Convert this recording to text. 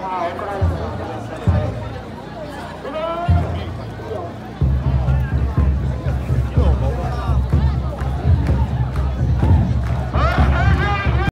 Wow,